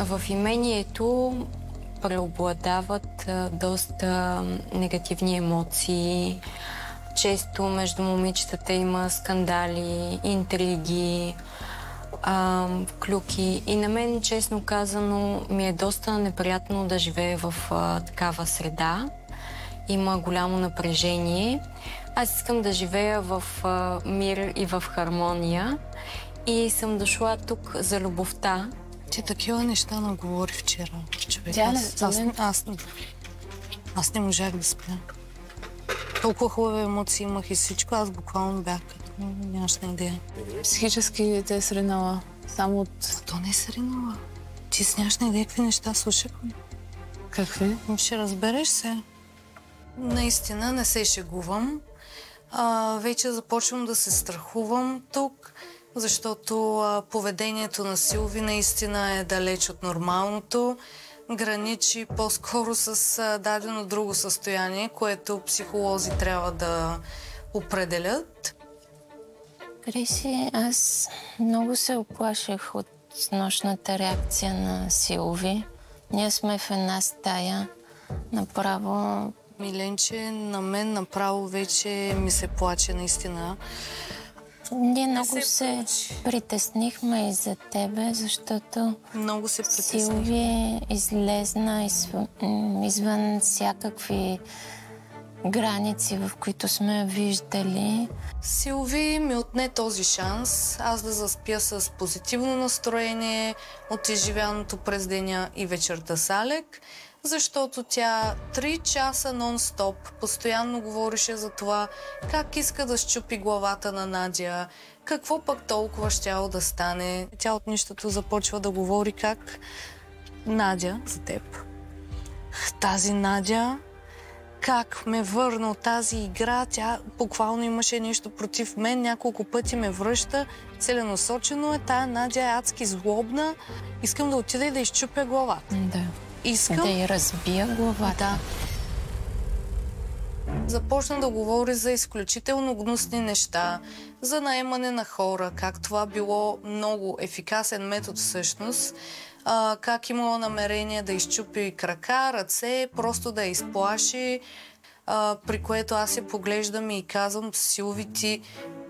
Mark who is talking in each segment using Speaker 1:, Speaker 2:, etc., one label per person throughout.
Speaker 1: В имението преобладават доста негативни емоции. Често между момичетата има скандали, интриги, клюки. И на мен, честно казано, ми е доста неприятно да живея в такава среда. Има голямо напрежение. Аз искам да живея в мир и в хармония. И съм дошла тук за любовта.
Speaker 2: Ти такива неща наговори вчера, човек.
Speaker 3: Тя не-
Speaker 2: аз, аз,
Speaker 3: не-
Speaker 2: аз, аз не можах да спя. Толкова хубави емоции имах и всичко. Аз буквално бях като нямаш на идея.
Speaker 3: Психически те е сринала. Само от...
Speaker 2: То не е сринала. Ти с нямаш на идея какви неща слушахме.
Speaker 3: Какви?
Speaker 2: Ами Ще разбереш се. Наистина не се шегувам. А, вече започвам да се страхувам тук, защото а, поведението на Силви наистина е далеч от нормалното. Граничи по-скоро с а, дадено друго състояние, което психолози трябва да определят.
Speaker 4: Криси, аз много се оплаших от нощната реакция на Силви. Ние сме в една стая. Направо
Speaker 2: Миленче, на мен направо вече ми се плаче наистина.
Speaker 4: Ние много
Speaker 2: се
Speaker 4: се
Speaker 2: получи.
Speaker 4: притеснихме и за тебе, защото
Speaker 2: Много се притесних.
Speaker 4: Силви е излезна м, извън всякакви граници, в които сме виждали.
Speaker 2: Силви ми отне този шанс аз да заспя с позитивно настроение от изживяното през деня и вечерта с Алек, защото тя три часа нон-стоп постоянно говореше за това как иска да щупи главата на Надя, какво пък толкова щяло да стане. Тя от нищото започва да говори как Надя за теб. Тази Надя как ме върна от тази игра. Тя буквално имаше нещо против мен. Няколко пъти ме връща. Целенасочено е. Тая Надя е адски злобна. Искам да отида и да изчупя главата.
Speaker 4: Да.
Speaker 2: Искам...
Speaker 4: Да й разбия главата.
Speaker 2: Да. Започна да говори за изключително гнусни неща, за наемане на хора, как това било много ефикасен метод всъщност, а, как имала намерение да изчупи крака, ръце, просто да я изплаши, а, при което аз се поглеждам и казвам, Силви, ти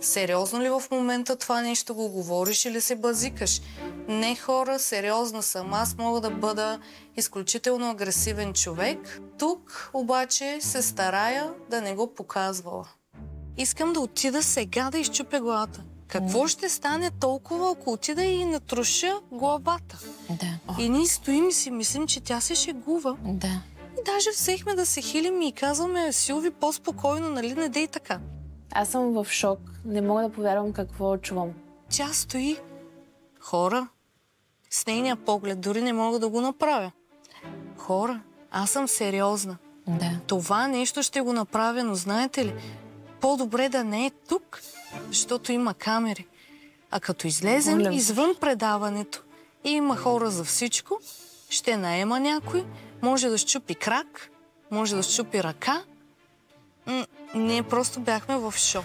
Speaker 2: сериозно ли в момента това нещо го говориш или се базикаш? Не хора, сериозна съм. Аз мога да бъда изключително агресивен човек. Тук обаче се старая да не го показвала. Искам да отида сега да изчупя главата. Какво ще стане толкова, ако отида и натруша главата?
Speaker 4: Да.
Speaker 2: И ние стоим и си мислим, че тя се шегува.
Speaker 4: Да.
Speaker 2: Даже взехме да се хилим и казваме, Силви, по-спокойно, нали не дей така.
Speaker 3: Аз съм в шок. Не мога да повярвам какво чувам.
Speaker 2: Тя стои. Хора, с нейния поглед дори не мога да го направя. Хора, аз съм сериозна.
Speaker 4: Да.
Speaker 2: Това нещо ще го направя, но знаете ли, по-добре да не е тук, защото има камери. А като излезем извън предаването и има хора за всичко, ще наема някой, може да щупи крак, може да щупи ръка. Ние просто бяхме в шок.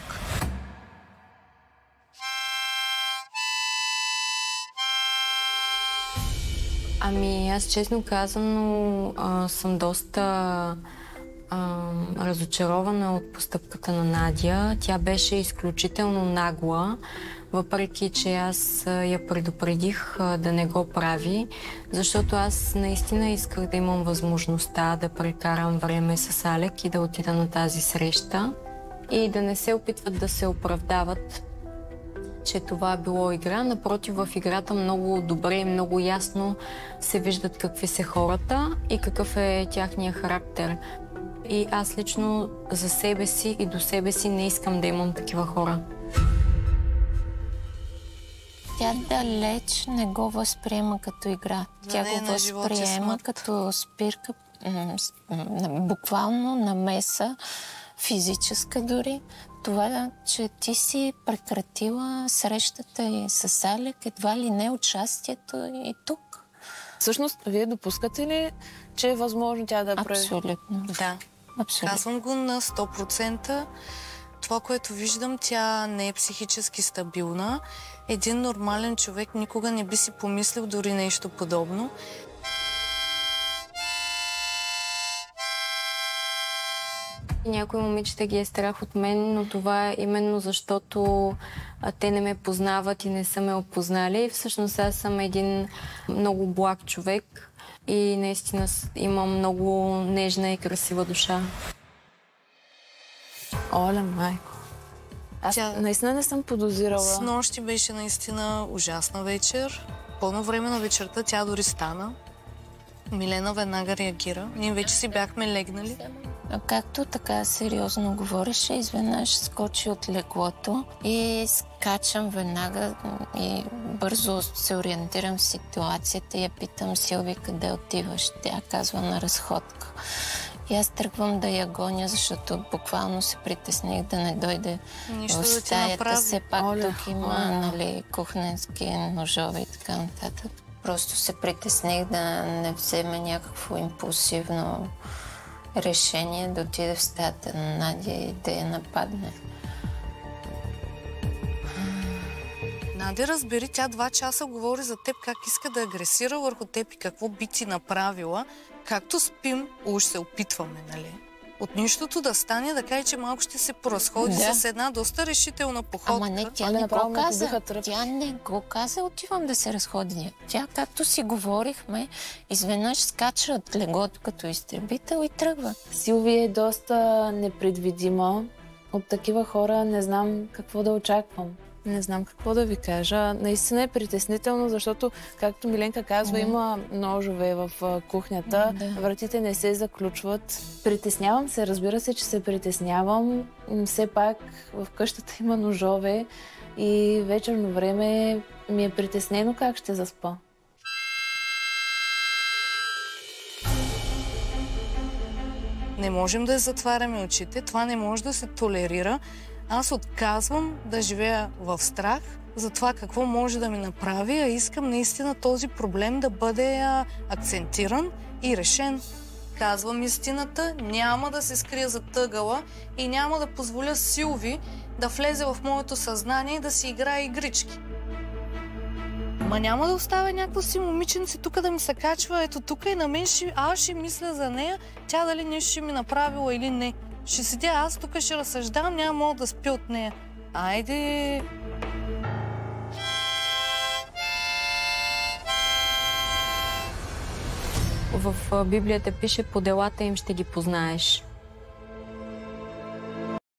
Speaker 1: Ами, аз честно казано а, съм доста а, разочарована от постъпката на Надя. Тя беше изключително нагла, въпреки че аз я предупредих да не го прави, защото аз наистина исках да имам възможността да прекарам време с Алек и да отида на тази среща и да не се опитват да се оправдават че това е било игра. Напротив, в играта много добре и много ясно се виждат какви са хората и какъв е тяхния характер. И аз лично за себе си и до себе си не искам да имам такива хора.
Speaker 4: Тя далеч не го възприема като игра. Тя го
Speaker 2: на живот е
Speaker 4: възприема като спирка, буквално намеса, физическа дори. Това, че ти си прекратила срещата и с Алек, едва ли не участието и тук.
Speaker 3: Всъщност, вие допускате ли, че е възможно тя да прави?
Speaker 4: Абсолютно.
Speaker 2: Да.
Speaker 4: Абсолютно.
Speaker 2: Казвам го на 100%. Това, което виждам, тя не е психически стабилна. Един нормален човек никога не би си помислил дори нещо подобно.
Speaker 1: Някои момичета ги е страх от мен, но това е именно защото те не ме познават и не са ме опознали. Всъщност аз съм един много благ човек и наистина имам много нежна и красива душа.
Speaker 3: Оля, майко. Аз
Speaker 2: Тя-
Speaker 3: наистина не съм подозирала.
Speaker 2: С нощи беше наистина ужасна вечер. Пълно време на вечерта тя дори стана. Милена веднага реагира. Ние вече си бяхме легнали.
Speaker 4: Както така сериозно говореше, изведнъж скочи от леглото и скачам веднага и бързо се ориентирам в ситуацията и я питам Силви къде отиваш. Тя казва на разходка. И аз тръгвам да я гоня, защото буквално се притесних да не дойде
Speaker 2: Нищо
Speaker 4: в
Speaker 2: да
Speaker 4: стаята.
Speaker 2: направи.
Speaker 4: Все пак
Speaker 3: Оля,
Speaker 4: тук има
Speaker 3: Оля.
Speaker 4: нали, кухненски ножове и така нататък. Просто се притесних да не вземе някакво импулсивно решение да отиде в стаята на Надя и да я нападне.
Speaker 2: Нади, разбери, тя два часа говори за теб, как иска да агресира върху теб и какво би ти направила. Както спим, уж се опитваме, нали? От нищото да стане, да каже, че малко ще се поразходи
Speaker 4: Да.
Speaker 2: с една доста решителна походка.
Speaker 4: Ама не, тя не го каза. Тя не го каза, отивам да се разходя. Тя, както си говорихме, изведнъж скача от леглото като изтребител и тръгва.
Speaker 3: Силвия е доста непредвидима. От такива хора не знам какво да очаквам. Не знам какво да ви кажа. Наистина е притеснително, защото, както Миленка казва, има ножове в кухнята.
Speaker 4: Да.
Speaker 3: Вратите не се заключват. Притеснявам се, разбира се, че се притеснявам. Все пак в къщата има ножове и вечерно време ми е притеснено как ще заспа.
Speaker 2: Не можем да я затваряме очите. Това не може да се толерира. Аз отказвам да живея в страх за това какво може да ми направи, а искам наистина този проблем да бъде акцентиран и решен. Казвам истината, няма да се скрия за тъгала и няма да позволя Силви да влезе в моето съзнание и да си играе игрички. Ма няма да оставя някакво си момиченце тук да ми се качва. Ето тук и на мен ще, аз ще мисля за нея, тя дали нещо ще ми направила или не. Ще седя аз тук, ще разсъждавам, няма мога да спя от нея. Айде!
Speaker 1: В Библията пише, по делата им ще ги познаеш.